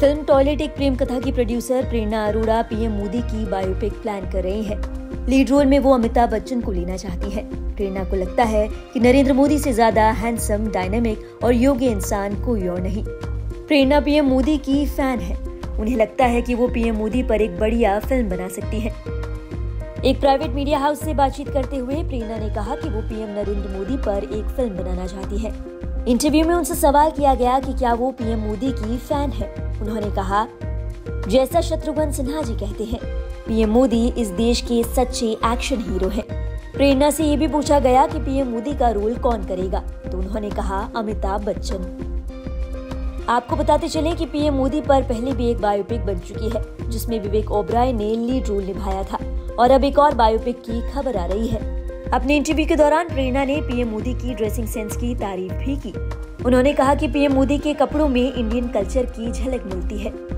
Film toilet एक प्रेम कथा की producer Prerna Arora, PM Modi की बायोपिक प्लान कर रही है। लीड रोल में वो अमिताभ बच्चन को लेना चाहती है। प्रेरणा को लगता है कि नरेंद्र मोदी से ज़्यादा हैंडसम डायनेमिक और योग्य इंसान कोई और नहीं। प्रेरणा पीएम मोदी की फ़ैन है। उन्हें लगता है कि वो पीएम मोदी पर एक बढ़िया फ़िल्म बना सकती है। एक प्राइवेट मीडिया हाउस से बातचीत करते हुए प्रेरणा ने कहा कि वो पीएम नरेंद्र मोदी पर एक फ़िल्म बनाना चाहती है। इंटरव्यू में उनसे सवाल किया गया कि क्या वो पीएम मोदी की फ़ैन है। उन्होंने कहा, जैसा शत्रुघ्न सिन्हा जी कहते हैं, पीएम मोदी इस देश के सच्चे एक्शन हीरो हैं। प्रेरणा से ये भी पूछा गया कि पीएम मोदी का रोल कौन करेगा तो उन्होंने कहा, अमिताभ बच्चन। आपको बताते चले कि पीएम मोदी पर पहले भी एक बायोपिक बन चुकी है, जिसमें विवेक ओबराय ने लीड रोल निभाया था, और अब एक और बायोपिक की खबर आ रही है। अपने इंटरव्यू के दौरान प्रेरणा ने पीएम मोदी की ड्रेसिंग सेंस की तारीफ़ भी की। उन्होंने कहा कि पीएम मोदी के कपड़ों में इंडियन कल्चर की झलक मिलती है।